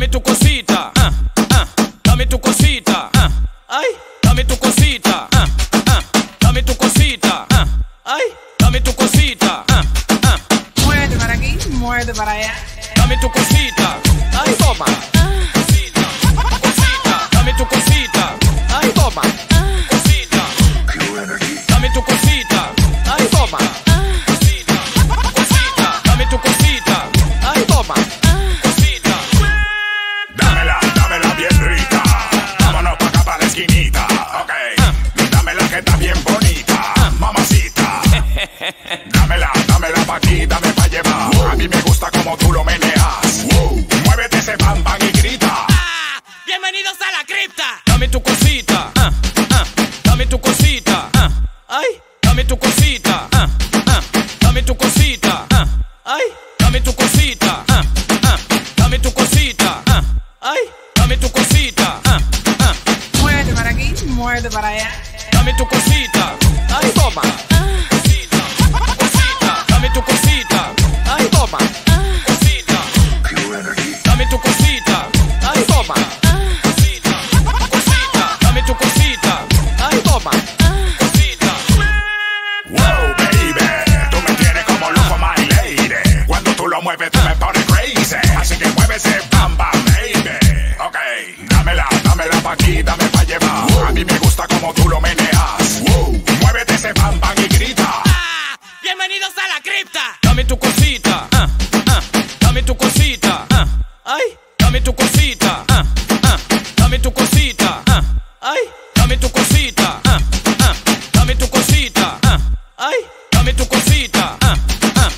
dami tuko sita uh, uh, dami tuko sita uh. Ai. para allá. Bienvenidos a la cripta. Dame tu cosita, ah, dame tu cosita, ah, ay, dame tu cosita, ah, dame tu cosita, ah, ay, dame tu cosita, ah, dame tu cosita, ah, ay, dame tu cosita, ah, ah.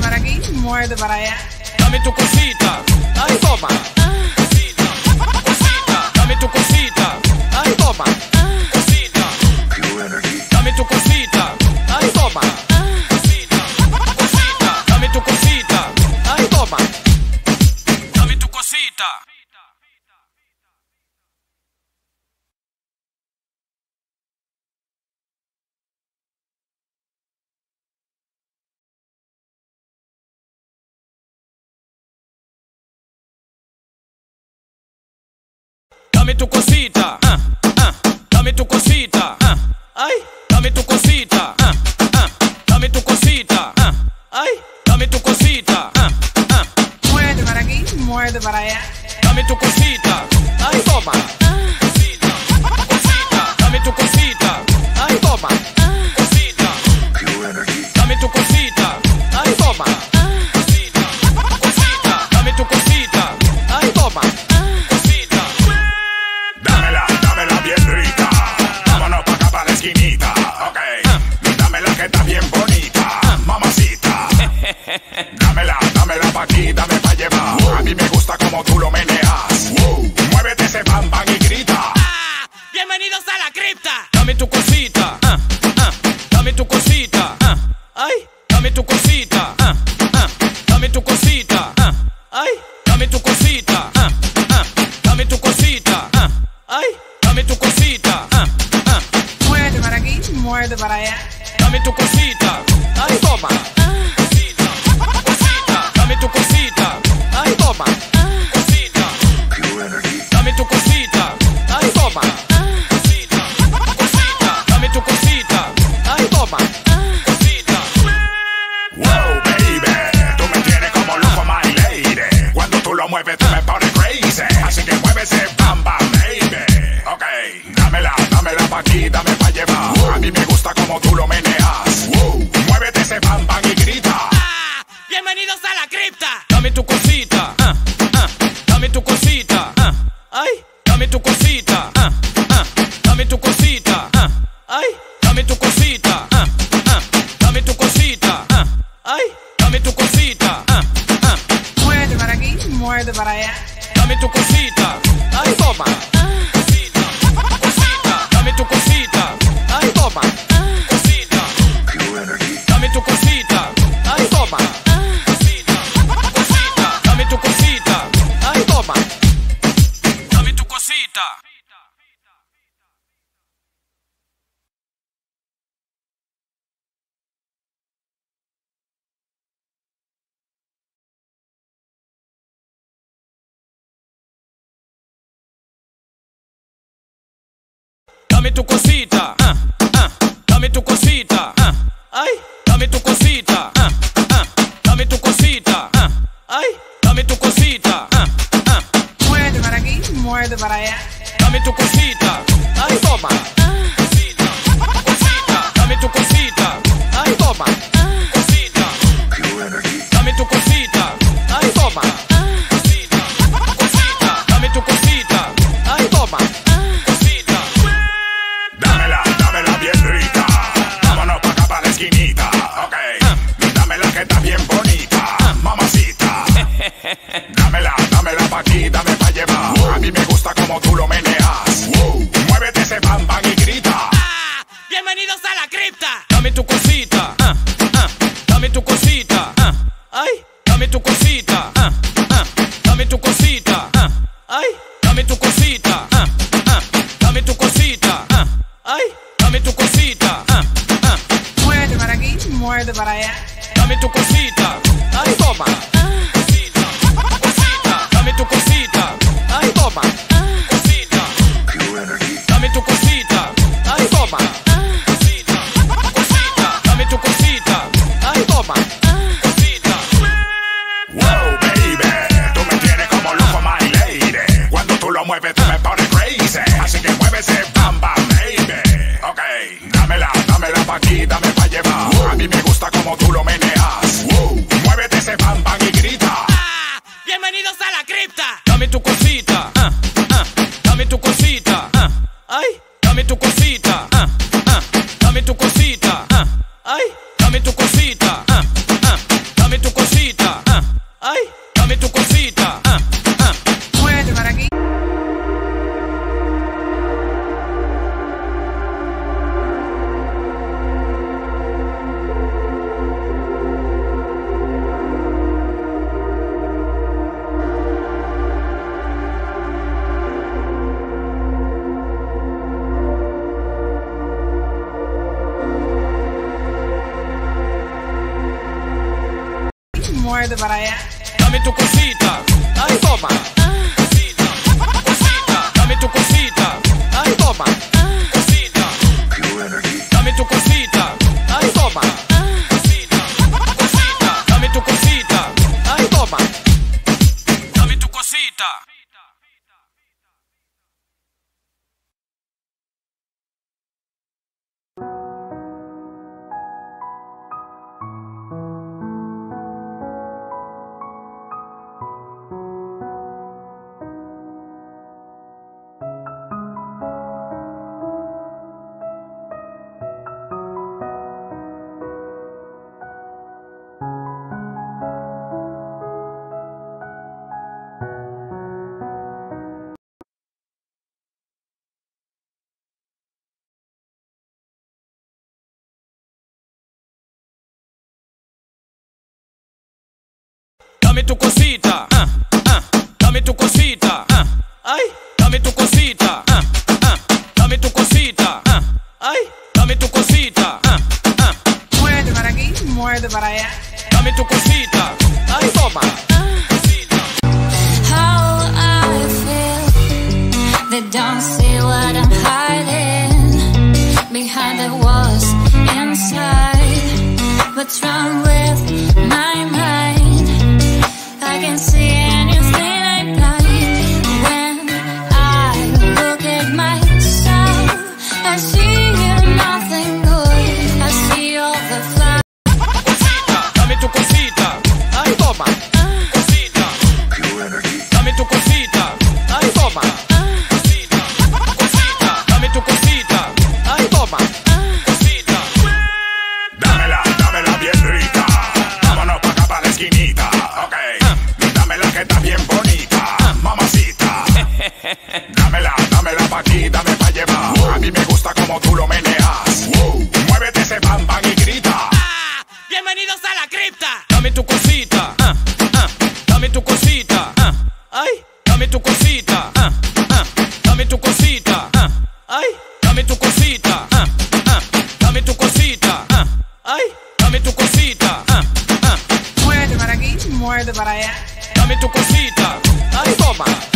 Para aquí, muévete para allá. Dame tu cosita. dame tu cosita, ah, ah, dame tu cosita, ah, ay, dame tu cosita, ah, ah, dame tu cosita, ah, ay, dame tu cosita, ah, ah. Muévete para aquí, muévete para allá. Dame tu cosita. gusta como tú lo meneas. Muévete ese pan, pan y grita. Ah, bienvenidos a la cripta. Dame tu cosa Me gusta como tú lo meneas. Dame tu cosita, ah, ah, dame tu cosita, ah, ay, dame tu cosita, ah, ah, dame tu cosita, ah, ay, dame tu cosita, ah, ah, Muerde para aquí, muerde para allá. dame tu cosita, A mí me gusta como tú lo meneas. Muévete ese bam bam y grita. Bienvenidos a la cripta. Dame tu cosita, ah, ah, dame tu cosita, ah, ay, dame tu cosita, ah, ah, dame tu cosita, ah, ay, dame tu cosita, ah, ah, dame tu cosita, ah, ay, dame tu cosita, ah, ah, Muerde para aquí, muerde para allá. dame tu cosita, ay, toma. Muerde para allá. Dame tu cosita, ay, toma. Cosita, cosita, dame tu cosita, Dame tu cosita, ah, ah, dame tu cosita, ah, ay, dame tu cosita, ah, ah, dame tu cosita, ah, ay, dame tu cosita, ah, ah, Muerde para aquí, muerde para allá. dame tu cosita, ay, toma. Cosita, how I feel. They don't see what I'm hiding behind the walls inside. What's wrong with my mind? see cosita, ah, ay, dame tu cosita, ah, ah, Muerde para aquí, muerde para allá. dame tu cosita, dame tu ay, toma.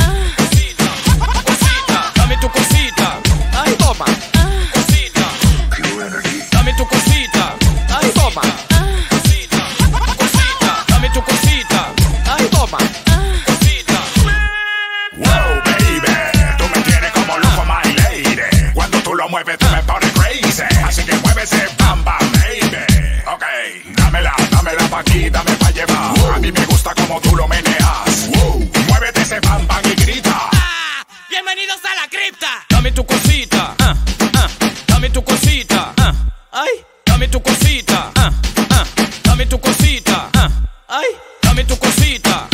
pensamento concita.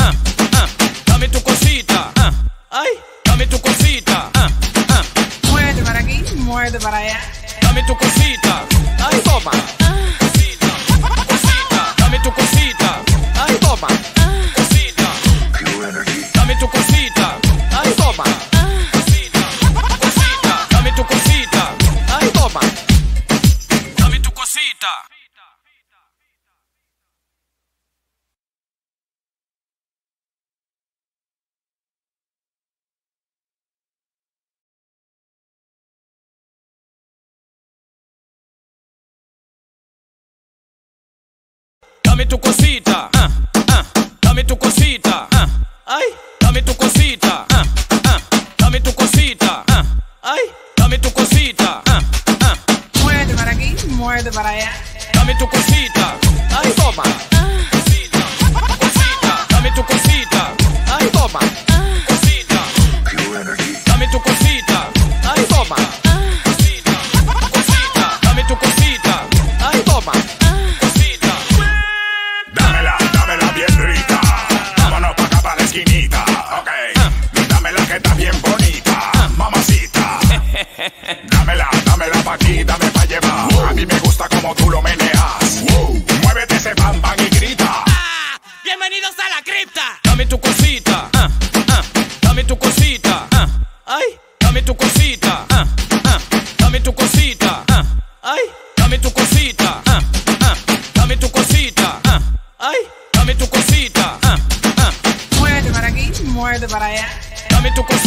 dame tu cosita, ah, ah, dame tu cosita, ah. ay. ay, dame tu cosita, ah, ah, dame tu cosita, ah, ay, dame tu cosita, ah, ah. Para aquí, muévete para allá. Dame tu cosita.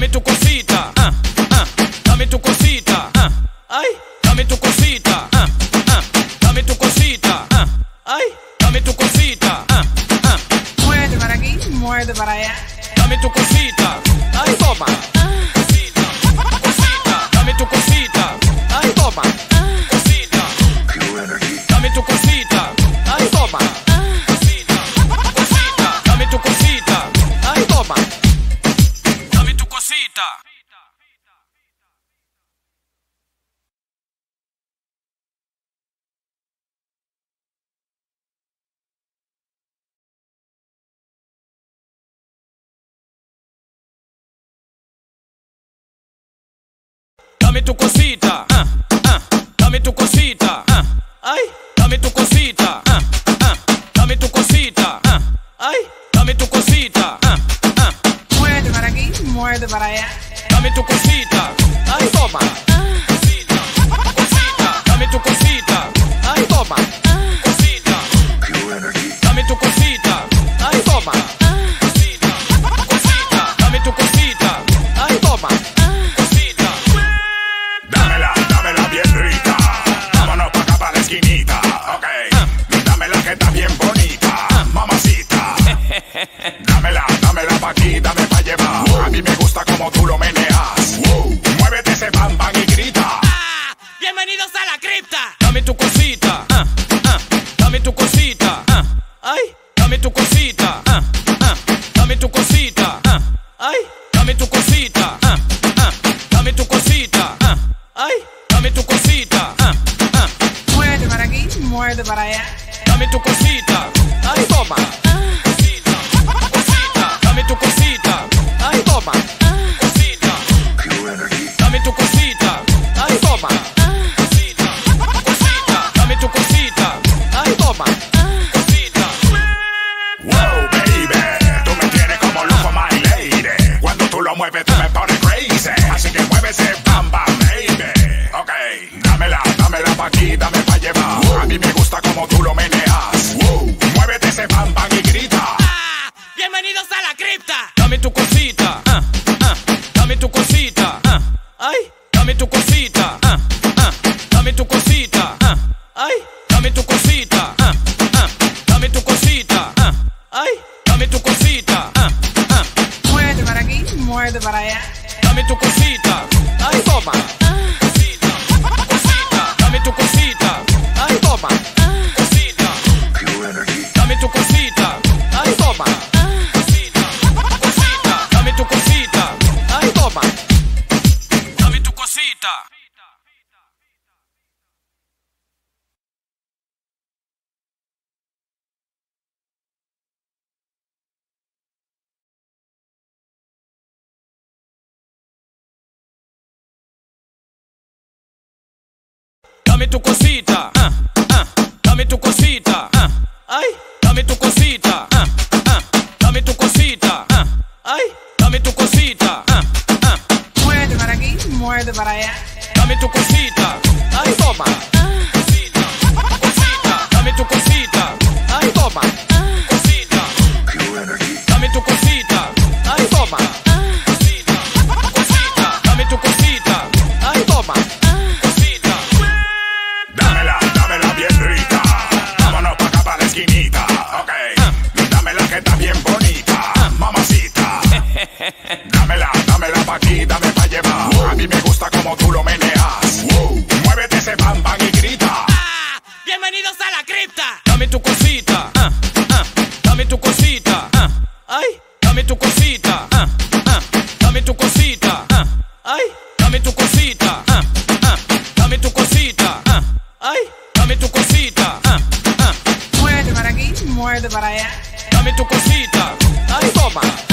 dame tu cosita, ah, ah, dame tu cosita, ah, ay, dame tu cosita, ah, ah, dame tu cosita, ah, ay, dame tu cosita, ah, ah. Muerde para aquí, muerde para allá. Dame tu cosita, ay, toma. dame tu cosita, ah, ah, dame tu cosita, ah, ay, dame tu cosita, ah, ah, dame tu cosita, ah, ay, dame tu cosita, ah. ah. Muerde para aquí, muerde para allá. Dame tu cosita. Ai, dame tu cosita. Ah, ah, dame tu cosita. Ah, ai, dame tu cosita. Ah, ah, dame tu cosita. Ah, ai, dame tu cosita. Ah, ah. Muerde para aquí, muerde para allá. Dame tu cosita. Ai, toma. Mí me gusta como tú lo meneas. Muévete ese bam bam y grita. Bienvenidos a la cripta. Dame tu cosita. Dame tu cosita, ah, ah, dame tu cosita, ah, ay, dame tu cosita, ah, ah, dame tu cosita, ah, ay, dame tu cosita, ah, ah, Muerde para aquí, muerde para allá. dame tu cosita, gusta como tú lo meneas. Muévete ese bam bam y grita. Bienvenidos a la cripta. Dame tu cosita, ah, ah, dame tu cosita, ah, ay, dame tu cosita, ah, ah, dame tu cosita, ah, ay, dame tu cosita, ah, ah, dame tu cosita, ah, ay, dame tu cosita, ah, ah, Muerde para aquí, muerde para allá. dame tu cosita, ay, toma.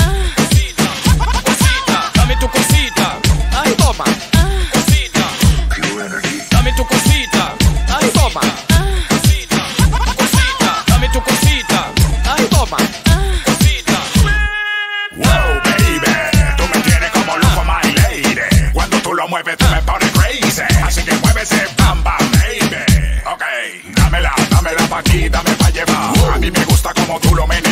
A mí me gusta como tú lo meneas.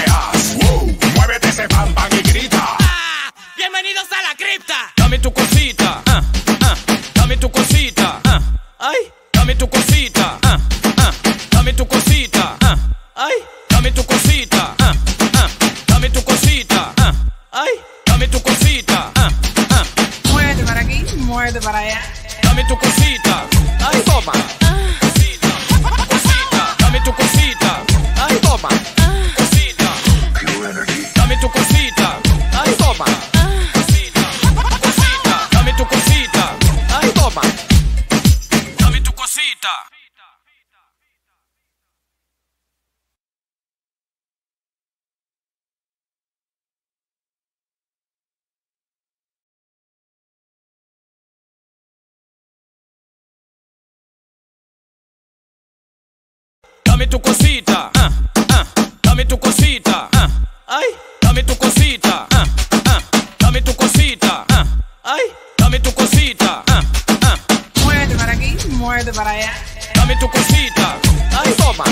Dame tu cosita, ah, ah, dame tu cosita, ah, ay, dame tu cosita, ah, ah, dame tu cosita, ah, ay, dame tu cosita, ah, ah, Muerde para aquí, muerde para allá. dame tu cosita, ay, toma.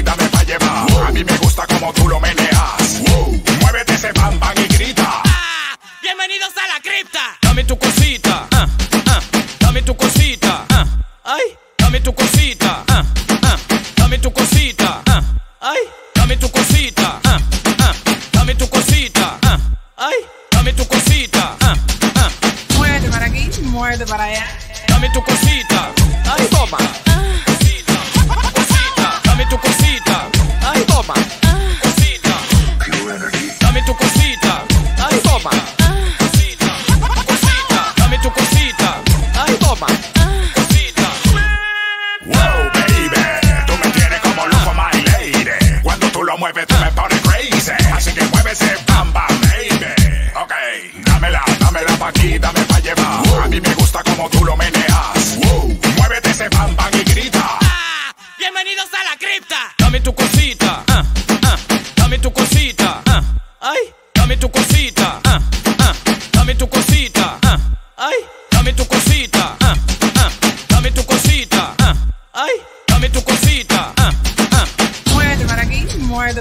Dame pa' llevar. A mí me gusta como tú lo meneas. Muévete ese bam bam y grita. Bienvenidos a la cripta. Dame tu cosita, ah, ah, dame tu cosita, ah, ay, dame tu cosita, ah, ah, dame tu cosita, ah, ay, dame tu cosita, ah, ah, dame tu cosita, ah, ay, dame tu cosita, ah, ah, Muerde para aquí, muerde para allá. dame tu cosita, ay, toma. Mueves, tú me pones crazy. Así que mueve ese bam bam, baby. Ok, dámela, dámela pa' aquí, dame pa' llevar. A mí me gusta como tú lo meneas. Muévete ese bam bam y grita. Bienvenidos a la cripta. Dame tu cosita. ah, ah, dame tu cosita. ah, ay, dame tu cosita.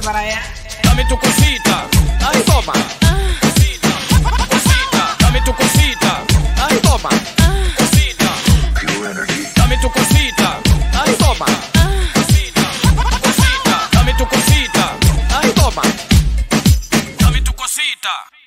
Dame tu cosita. Ay, toma. Cosita, cosita, dame tu cosita. Ay, toma. Cosita, dame tu cosita. Ay, toma. Cosita, cosita, dame tu cosita. Ay, toma. Dame tu cosita.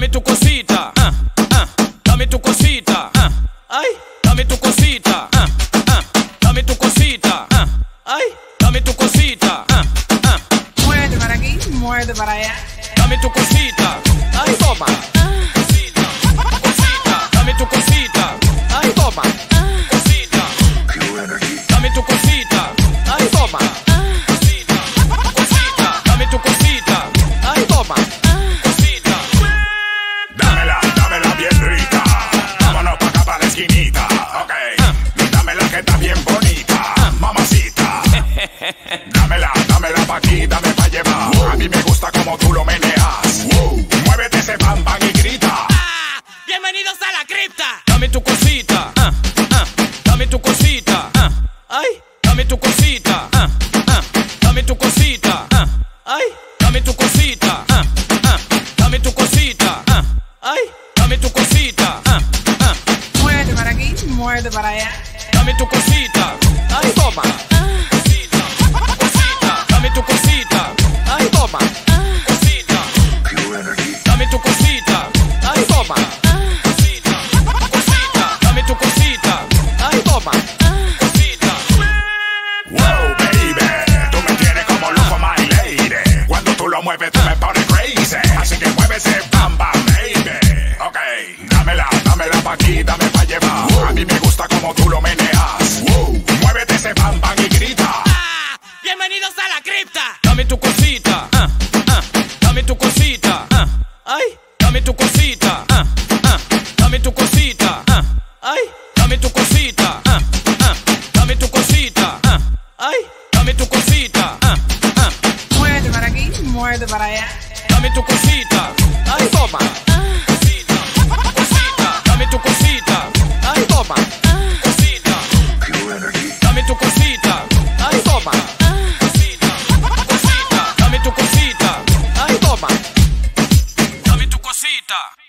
Dame tu cosita, ah, ah, dame tu cosita, ah, ay, dame tu cosita, ah, ah, dame tu cosita, ah, ay, dame tu cosita, ah, ah, Muerde para aquí, muerde para allá. dame tu cosita, crazy. Así que mueve ese bam bam, baby. Ok, dámela, dámela pa' aquí, dame pa' llevar. A mí me gusta como tú lo meneas. Muévete ese bam bam y grita. bienvenidos a la cripta. Dame tu cosita, ah, ah, dame tu cosita, ah, ay, dame tu cosita, ah, ah, dame tu cosita, ah, ay, dame tu cosita, ah, ah, dame tu cosita, ah, ay, dame tu cosita, ah, ah, Muerde para aquí, muerde para allá. Dame cosita, ay, toma. Cosita, cosita, dame tu cosita, ay, toma. Cosita, dame tu cosita, ay, toma. Cosita, cosita, dame tu cosita, ay, toma. Dame tu cosita.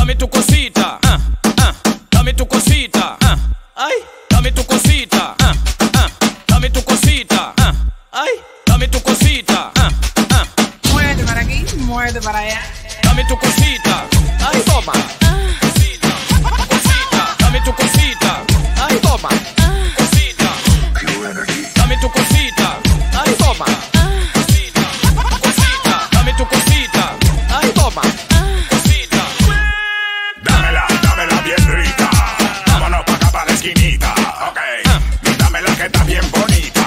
Dame tu cosita, ah, ah, dame tu cosita, ah, ay, dame tu cosita, ah, ah, dame tu cosita, ah, ay, dame tu cosita, ah, ah, Muerde para aquí, muerde para allá. dame tu cosita, que está bien bonita.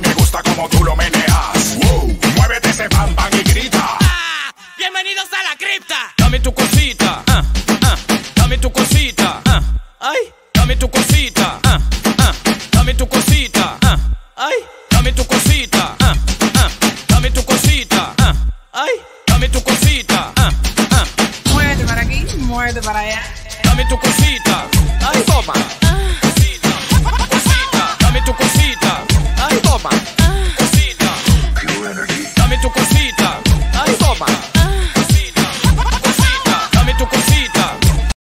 Me gusta como tú lo meneas. Muévete ese bam y grita. Bienvenidos a la cripta. Dame tu cosita. ah, ah, Dame tu cosita. ah, Ay. Dame tu cosita. ah, ah, Dame tu cosita. ah, Ay. Dame tu cosita. ah, ah, Dame tu cosita. ah, Ay. Dame tu cosita. ah, ah, Muévete para aquí, muévete para allá. Dame tu cosita.